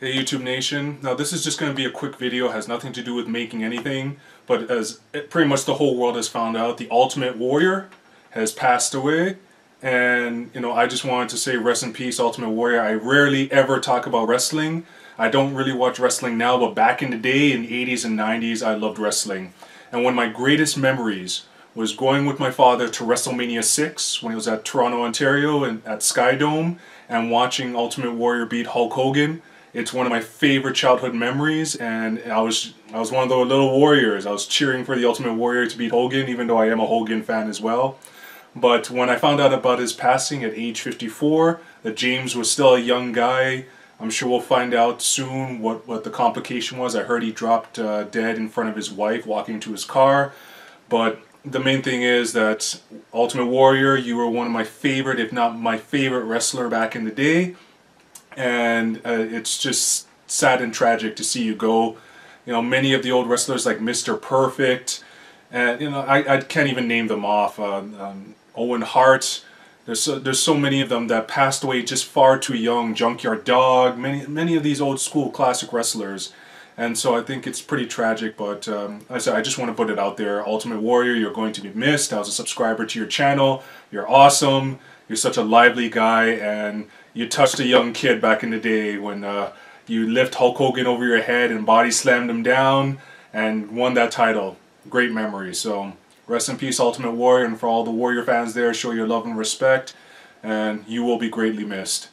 Hey YouTube Nation. Now this is just going to be a quick video, has nothing to do with making anything, but as pretty much the whole world has found out, the Ultimate Warrior has passed away. And, you know, I just wanted to say rest in peace, Ultimate Warrior. I rarely ever talk about wrestling. I don't really watch wrestling now, but back in the day, in the 80s and 90s, I loved wrestling. And one of my greatest memories was going with my father to WrestleMania 6 when he was at Toronto, Ontario, and at Skydome, and watching Ultimate Warrior beat Hulk Hogan. It's one of my favorite childhood memories, and I was I was one of the little warriors. I was cheering for the Ultimate Warrior to beat Hogan, even though I am a Hogan fan as well. But when I found out about his passing at age 54, that James was still a young guy, I'm sure we'll find out soon what, what the complication was. I heard he dropped uh, dead in front of his wife walking to his car. But the main thing is that Ultimate Warrior, you were one of my favorite, if not my favorite wrestler back in the day and uh, it's just sad and tragic to see you go. You know, many of the old wrestlers like Mr. Perfect, and you know, I, I can't even name them off. Uh, um, Owen Hart. There's so, there's so many of them that passed away just far too young. Junkyard Dog. Many many of these old school classic wrestlers. And so I think it's pretty tragic, but um, I said I just want to put it out there. Ultimate Warrior, you're going to be missed. I was a subscriber to your channel. You're awesome. You're such a lively guy, and you touched a young kid back in the day when uh, you lift Hulk Hogan over your head and body slammed him down and won that title. Great memory. So rest in peace, Ultimate Warrior, and for all the Warrior fans there, show your love and respect, and you will be greatly missed.